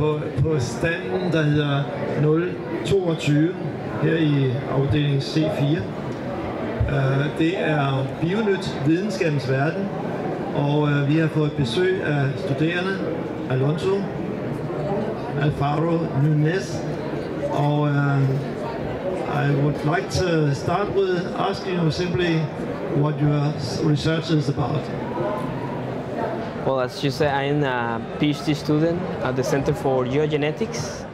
på, på standen, der hedder 022 her i afdeling C4. Øh, det er Bionyt Videnskabens Verden, og øh, vi har fået besøg af studerende Alonso, Alfaro Nunes. og uh, I would like to start with asking you simply what your research is about. Well, as you say, I'm a PhD student at the Center for Geogenetics